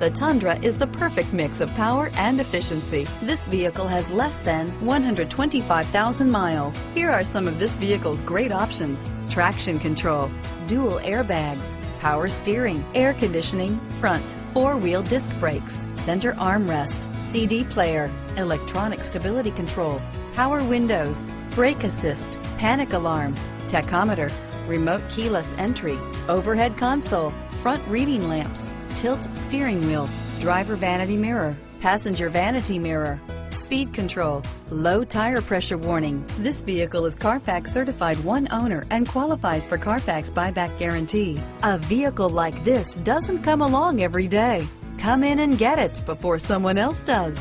the Tundra is the perfect mix of power and efficiency. This vehicle has less than 125,000 miles. Here are some of this vehicle's great options. Traction control, dual airbags, power steering, air conditioning, front, four-wheel disc brakes, center armrest, CD player, electronic stability control, power windows, brake assist, panic alarm, tachometer, remote keyless entry, overhead console, front reading lamps, tilt steering wheel, driver vanity mirror, passenger vanity mirror, speed control, low tire pressure warning. This vehicle is Carfax certified one owner and qualifies for Carfax buyback guarantee. A vehicle like this doesn't come along every day. Come in and get it before someone else does.